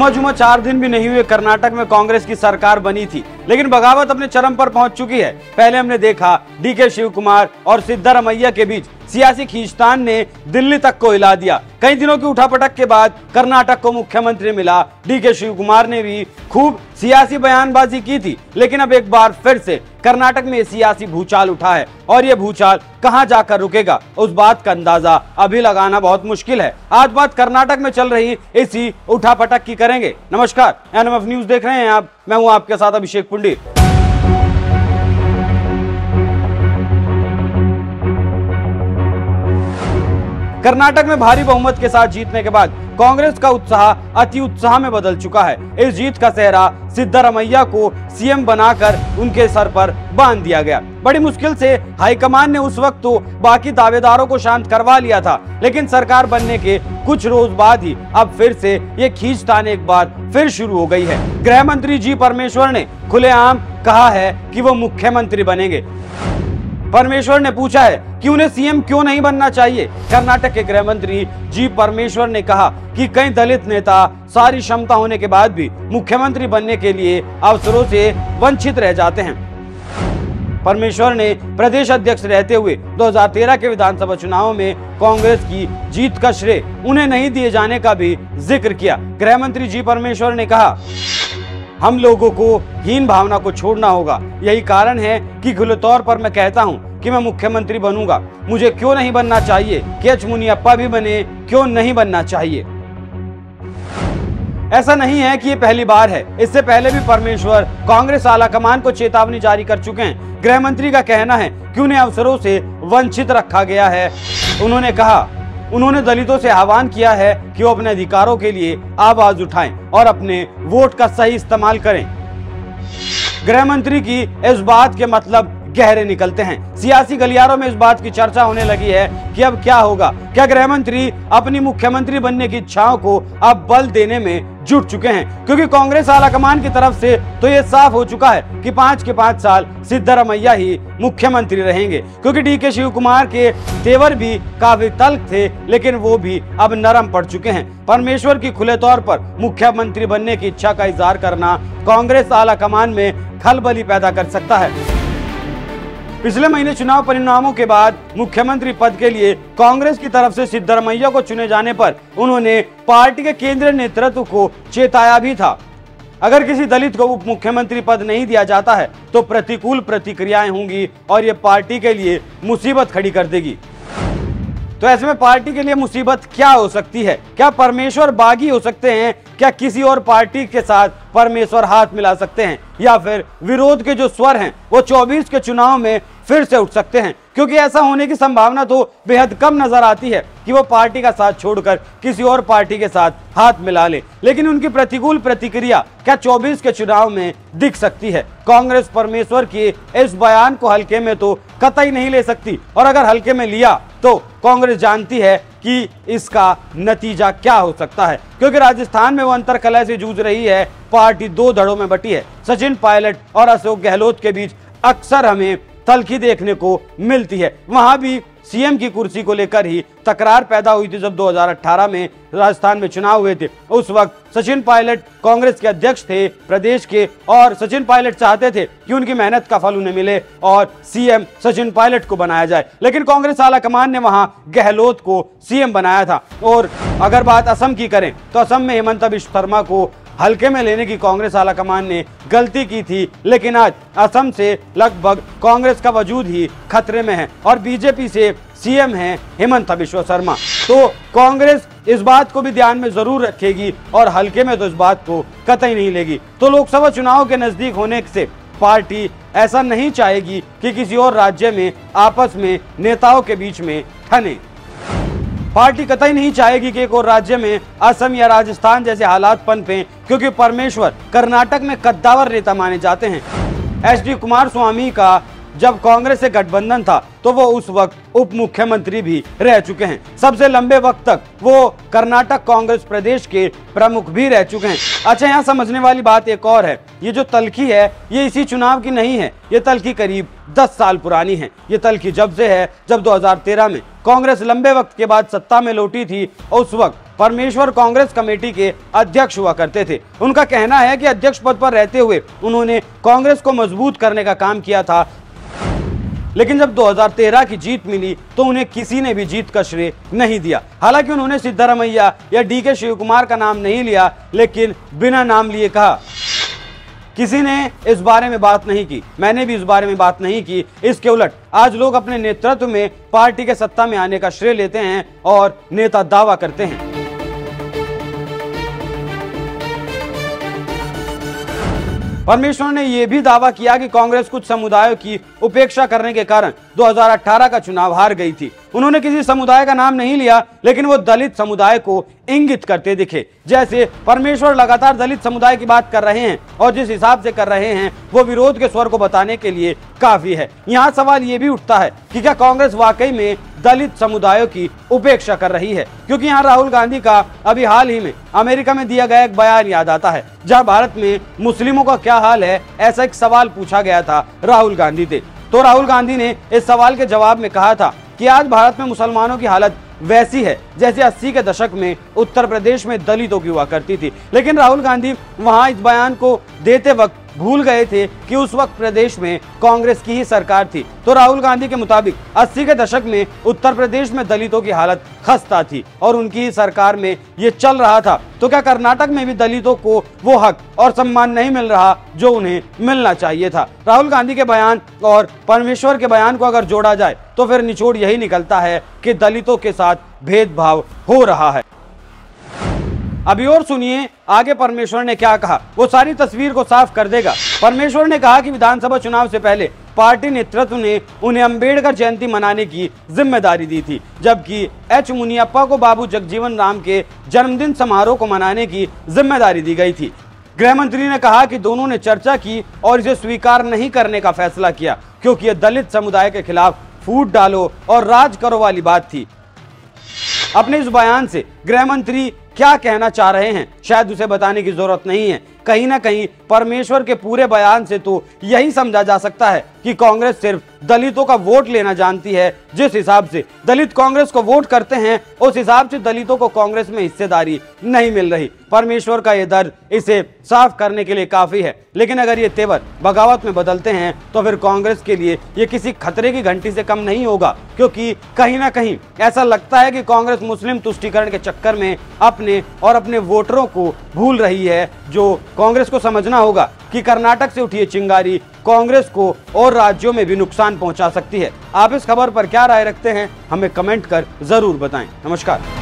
जुमा जुमा चार दिन भी नहीं हुए कर्नाटक में कांग्रेस की सरकार बनी थी। लेकिन बगावत अपने चरम पर पहुँच चुकी है। पहले हमने देखा डीके शिव कुमार और सिद्धारमैया के बीच सियासी खींचतान ने दिल्ली तक को हिला दिया। कई दिनों की उठापटक के बाद कर्नाटक को मुख्यमंत्री मिला। डीके शिव कुमार ने भी खूब सियासी बयानबाजी की थी, लेकिन अब एक बार फिर से कर्नाटक में सियासी भूचाल उठा है और ये भूचाल कहाँ जाकर रुकेगा, उस बात का अंदाज़ा अभी लगाना बहुत मुश्किल है। आज बात कर्नाटक में चल रही, इसी उठापटक की करेंगे। नमस्कार, एनएमएफ न्यूज़ देख रहे हैं आप, मैं हूँ आपके साथ अभिषेक पुंडित कर्नाटक में भारी बहुमत के साथ जीतने के बाद कांग्रेस का उत्साह अति उत्साह में बदल चुका है। इस जीत का सेहरा सिद्धारमैया को सीएम बनाकर उनके सर पर बाँध दिया गया। बड़ी मुश्किल से हाईकमान ने उस वक्त तो बाकी दावेदारों को शांत करवा लिया था, लेकिन सरकार बनने के कुछ रोज बाद ही अब फिर से ये खींचतान एक बार फिर शुरू हो गई है। गृह मंत्री जी परमेश्वर ने खुलेआम कहा है कि वो मुख्यमंत्री बनेंगे। परमेश्वर ने पूछा है, कि उन्हें सीएम क्यों नहीं बनना चाहिए? कर्नाटक के गृह मंत्री जी परमेश्वर ने कहा कि कई दलित नेता सारी क्षमता होने के बाद भी मुख्यमंत्री बनने के लिए अवसरों से वंचित रह जाते हैं। परमेश्वर ने प्रदेश अध्यक्ष रहते हुए 2013 के विधानसभा चुनाव में कांग्रेस की जीत का श्रेय उन्हें नहीं दिए जाने का भी ज़िक्र किया। गृह मंत्री जी परमेश्वर ने कहा हम लोगों को हीन भावना को छोड़ना होगा। यही कारण है कि खुले तौर पर मैं कहता हूँ कि मैं मुख्यमंत्री बनूँगा। मुझे क्यों नहीं बनना चाहिए? कि एच मुनियप्पा भी बने, क्यों नहीं बनना चाहिए? ऐसा नहीं है कि ये पहली बार है। इससे पहले भी परमेश्वर कांग्रेस आला कमान को चेतावनी जारी कर चुके हैं। गृह मंत्री का कहना है कि उन्हें अवसरों से वंचित रखा गया है। उन्होंने कहा उन्होंने दलितों से आह्वान किया है कि वो अपने अधिकारों के लिए आवाज़ उठाएँ और अपने वोट का सही इस्तेमाल करें। गृह मंत्री की इस बात के मतलब गहरे निकलते हैं। सियासी गलियारों में इस बात की चर्चा होने लगी है कि अब क्या होगा। क्या गृह मंत्री अपनी मुख्यमंत्री बनने की इच्छाओं को अब बल देने में जुट चुके हैं? क्योंकि कांग्रेस आलाकमान की तरफ़ से तो ये साफ़ हो चुका है कि पाँच के पाँच साल सिद्धरमैया ही मुख्यमंत्री रहेंगे। क्योंकि डी के शिव कुमार के तेवर भी काफ़ी तल्ख थे, लेकिन वो भी अब नरम पड़ चुके हैं। परमेश्वर की खुले तौर पर मुख्यमंत्री बनने की इच्छा का इजहार करना कांग्रेस आला कमान में खलबली पैदा कर सकता है। पिछले महीने चुनाव परिणामों के बाद मुख्यमंत्री पद के लिए कांग्रेस की तरफ़ से सिद्धरमैया को चुने जाने पर उन्होंने पार्टी के केंद्रीय नेतृत्व को चेताया भी था। अगर किसी दलित को उप मुख्यमंत्री पद नहीं दिया जाता है तो प्रतिकूल प्रतिक्रियाएँ होंगी और ये पार्टी के लिए मुसीबत खड़ी कर देगी। तो ऐसे में पार्टी के लिए मुसीबत क्या हो सकती है? क्या परमेश्वर बागी हो सकते हैं? क्या किसी और पार्टी के साथ परमेश्वर हाथ मिला सकते हैं? या फिर विरोध के जो स्वर हैं, वो 24 के चुनाव में फिर से उठ सकते हैं? क्योंकि ऐसा होने की संभावना तो बेहद कम नज़र आती है कि वो पार्टी का साथ छोड़कर किसी और पार्टी के साथ हाथ मिला ले। लेकिन उनकी प्रतिकूल प्रतिक्रिया क्या 24 के चुनाव में दिख सकती है? कांग्रेस परमेश्वर के इस बयान को हल्के में तो कतई नहीं ले सकती। और अगर हल्के में लिया तो कांग्रेस जानती है कि इसका नतीजा क्या हो सकता है, क्योंकि राजस्थान में वो अंतर कलह से जूझ रही है, पार्टी दो धड़ों में बटी है। सचिन पायलट और अशोक गहलोत के बीच अक्सर हमें तलखी देखने को मिलती है। वहाँ भी सीएम की कुर्सी को लेकर ही तकरार पैदा हुई थी जब 2018 में राजस्थान में चुनाव हुए थे। उस वक्त सचिन पायलट कांग्रेस के अध्यक्ष थे, प्रदेश के और सचिन पायलट चाहते थे कि उनकी मेहनत का फल उन्हें मिले और सीएम सचिन पायलट को बनाया जाए। लेकिन कांग्रेस आला कमान ने वहाँ गहलोत को सीएम बनाया था। और अगर बात असम की करें तो असम में हेमंत बिश्व शर्मा को हल्के में लेने की कांग्रेस आला कमान ने गलती की थी, लेकिन आज असम से लगभग कांग्रेस का वजूद ही खतरे में है और बीजेपी से सीएम है हेमंत बिश्व शर्मा। तो कांग्रेस इस बात को भी ध्यान में ज़रूर रखेगी और हल्के में तो इस बात को कतई नहीं लेगी। तो लोकसभा चुनाव के नज़दीक होने से पार्टी ऐसा नहीं चाहेगी कि किसी और राज्य में, आपस में, नेताओं के बीच में ठने। पार्टी कतई नहीं चाहेगी कि एक और राज्य में असम या राजस्थान जैसे हालात पनपे, क्योंकि परमेश्वर कर्नाटक में कद्दावर नेता माने जाते हैं। एच डी कुमार स्वामी का जब कांग्रेस से गठबंधन था तो वो उस वक्त उप मुख्यमंत्री भी रह चुके हैं। सबसे लंबे वक्त तक वो कर्नाटक कांग्रेस प्रदेश के प्रमुख भी रह चुके हैं। अच्छा यहाँ समझने वाली बात एक और है। ये जो तलखी है, ये इसी चुनाव की नहीं है। ये तलखी करीब 10 साल पुरानी है। ये तलखी जब से है, जब 2013 में। कांग्रेस लंबे वक्त के बाद सत्ता में लौटी थी और उस वक्त परमेश्वर कांग्रेस कमेटी के अध्यक्ष हुआ करते थे। उनका कहना है कि अध्यक्ष पद पर रहते हुए उन्होंने कांग्रेस को मज़बूत करने का काम किया था। लेकिन जब 2013 की जीत मिली तो उन्हें किसी ने भी जीत का श्रेय नहीं दिया। हालाँकि उन्होंने सिद्धारमैया या डी के शिव कुमार का नाम नहीं लिया, लेकिन बिना नाम लिए कहा। किसी ने इस बारे में बात नहीं की। मैंने भी इस बारे में बात नहीं की। इसके उलट, आज लोग अपने नेतृत्व में पार्टी के सत्ता में आने का श्रेय लेते हैं और नेता दावा करते हैं। परमेश्वर ने यह भी दावा किया कि कांग्रेस कुछ समुदायों की उपेक्षा करने के कारण 2018 का चुनाव हार गई थी। उन्होंने किसी समुदाय का नाम नहीं लिया, लेकिन वो दलित समुदाय को इंगित करते दिखे। जैसे परमेश्वर लगातार दलित समुदाय की बात कर रहे हैं और जिस हिसाब से कर रहे हैं, वो विरोध के स्वर को बताने के लिए काफ़ी है। यहाँ सवाल ये भी उठता है कि क्या कांग्रेस वाकई में दलित समुदायों की उपेक्षा कर रही है? क्योंकि यहाँ राहुल गांधी का अभी हाल ही में अमेरिका में दिया गया एक बयान याद आता है, जहाँ भारत में मुस्लिमों का क्या हाल है, ऐसा एक सवाल पूछा गया था राहुल गांधी से। तो राहुल गांधी ने इस सवाल के जवाब में कहा था कि आज भारत में मुसलमानों की हालत वैसी है जैसे 80 के दशक में उत्तर प्रदेश में दलितों की हुआ करती थी। लेकिन राहुल गांधी वहाँ इस बयान को देते वक्त भूल गए थे कि उस वक्त प्रदेश में कांग्रेस की ही सरकार थी। तो राहुल गांधी के मुताबिक 80 के दशक में उत्तर प्रदेश में दलितों की हालत खस्ता थी और उनकी ही सरकार में ये चल रहा था। तो क्या कर्नाटक में भी दलितों को वो हक और सम्मान नहीं मिल रहा जो उन्हें मिलना चाहिए था? राहुल गांधी के बयान और परमेश्वर के बयान को अगर जोड़ा जाए तो फिर निचोड़ यही निकलता है कि दलितों के साथ भेदभाव हो रहा है। अभी और सुनिए, आगे परमेश्वर ने क्या कहा। वो सारी तस्वीर को साफ़ कर देगा। परमेश्वर ने कहा कि विधानसभा चुनाव से पहले पार्टी नेतृत्व ने उन्हें अंबेडकर जयंती मनाने की ज़िम्मेदारी दी थी, जबकि एच मुनियप्पा को बाबू जगजीवन राम के जन्मदिन समारोह को मनाने की ज़िम्मेदारी दी गई थी। गृह मंत्री ने कहा कि दोनों ने चर्चा की और इसे स्वीकार नहीं करने का फैसला किया, क्योंकि यह दलित समुदाय के खिलाफ फूट डालो और राज करो वाली बात थी। अपने इस बयान से गृह मंत्री क्या कहना चाह रहे हैं? शायद उसे बताने की ज़रूरत नहीं है। कहीं ना कहीं परमेश्वर के पूरे बयान से तो यही समझा जा सकता है कि कांग्रेस सिर्फ़ दलितों का वोट लेना जानती है, जिस हिसाब से दलित कांग्रेस को वोट करते हैं, उस हिसाब से दलितों को कांग्रेस में हिस्सेदारी नहीं मिल रही। परमेश्वर का ये दर्द इसे साफ़ करने के लिए काफ़ी है। लेकिन अगर ये तेवर बगावत में बदलते हैं तो फिर कांग्रेस के लिए ये किसी खतरे की घंटी से कम नहीं होगा, क्योंकि कहीं ना कहीं ऐसा लगता है कि कांग्रेस मुस्लिम तुष्टिकरण के चक्कर में अपने और अपने वोटरों को भूल रही है, जो कांग्रेस को समझना होगा कि कर्नाटक से उठी चिंगारी कांग्रेस को और राज्यों में भी नुकसान पहुँचा सकती है। आप इस खबर पर क्या राय रखते हैं, हमें कमेंट कर ज़रूर बताएँ। नमस्कार।